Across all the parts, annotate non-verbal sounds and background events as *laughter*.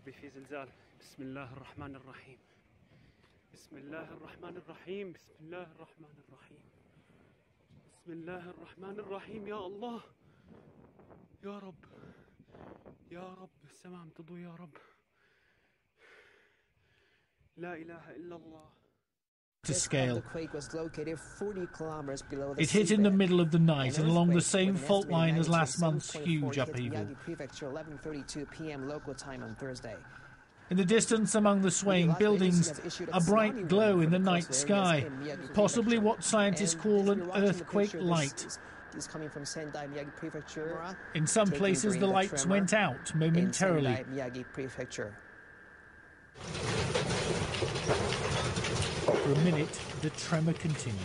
ربي في زلزال. بسم الله الرحمن الرحيم. بسم الله الرحمن الرحيم. بسم الله الرحمن الرحيم. بسم الله الرحمن الرحيم. يا الله. يا رب. يا رب. السماء تضوي يا رب. لا إله إلا الله. To scale. The quake was located 40 kilometers below the It hit in the middle of the night and along the same fault line as last month's huge upheaval. Miyagi Prefecture 11:32 p.m. local time on Thursday. In the distance among the swaying buildings, a bright glow in the the night sky, possibly what scientists call an you're watching the earthquake light. is- coming from Sendai Miyagi Prefecture. In some places, during the lights went out in momentarily. For a minute, the tremor continued.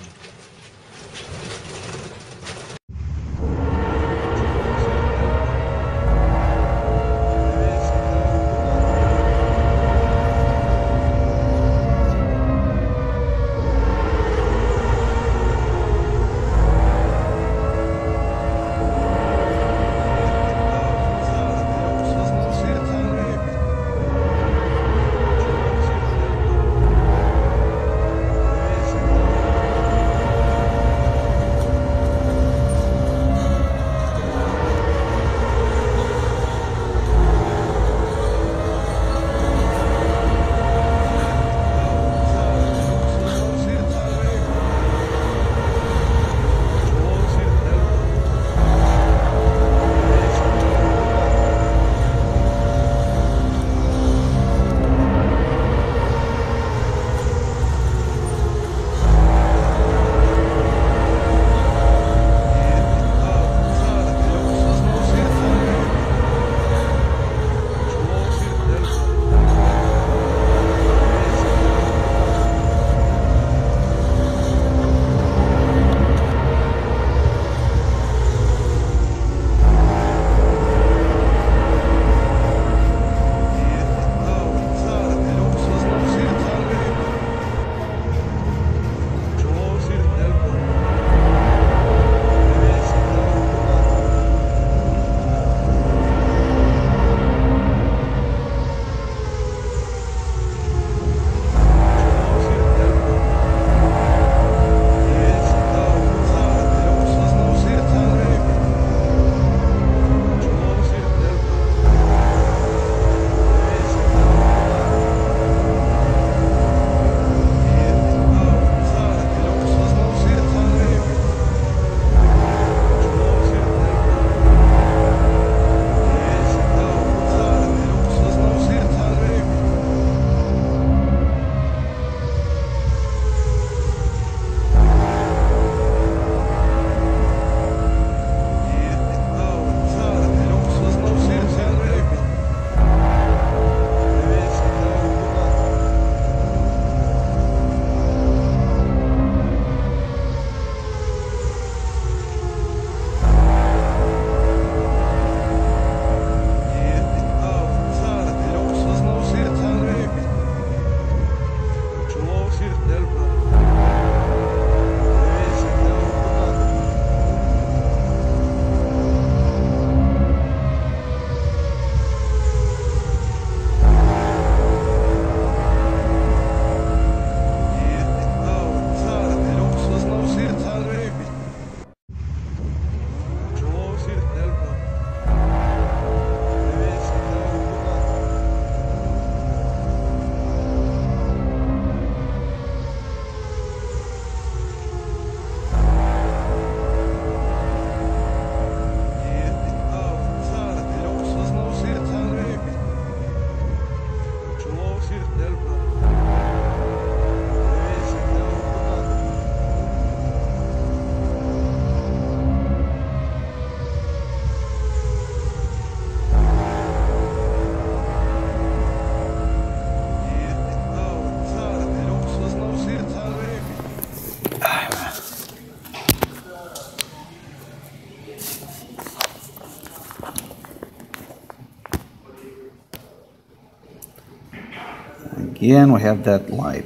Again, we have that light,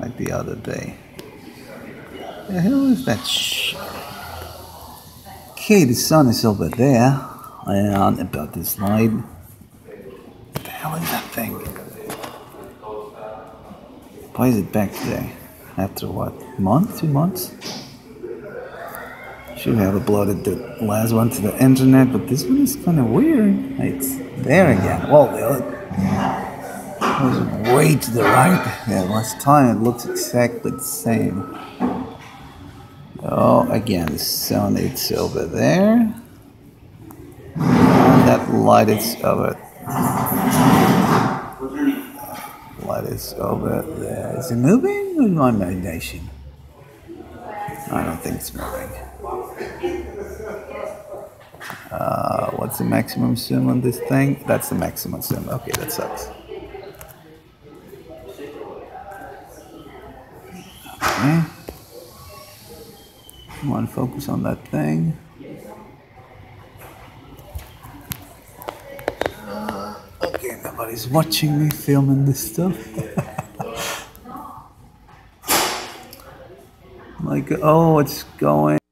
like the other day. The hell is that? Okay, the sun is over there. And about this light. What the hell is that thing. Why is it back today? After what? Month? Two months? Should have uploaded the last one to the internet, but this one is kind of weird. It's there again. Well, was way to the right. Yeah, last time it looks exactly the same. Oh, again, the sound it's over there. And that light is over. Light is over there. Is it moving or my imagination? I don't think it's moving. Uh, what's the maximum zoom on this thing? That's the maximum zoom. Okay, that sucks. Okay. Come on, focus on that thing. Uh, okay, nobody's watching me filming this stuff. *laughs* like, oh, it's going.